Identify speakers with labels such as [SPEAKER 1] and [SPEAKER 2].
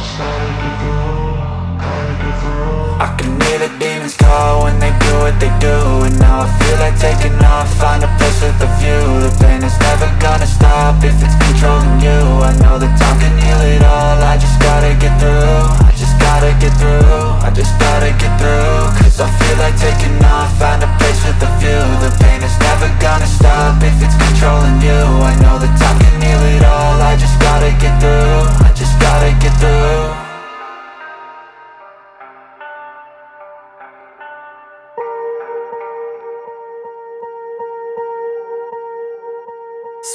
[SPEAKER 1] I
[SPEAKER 2] can hear the demons call when they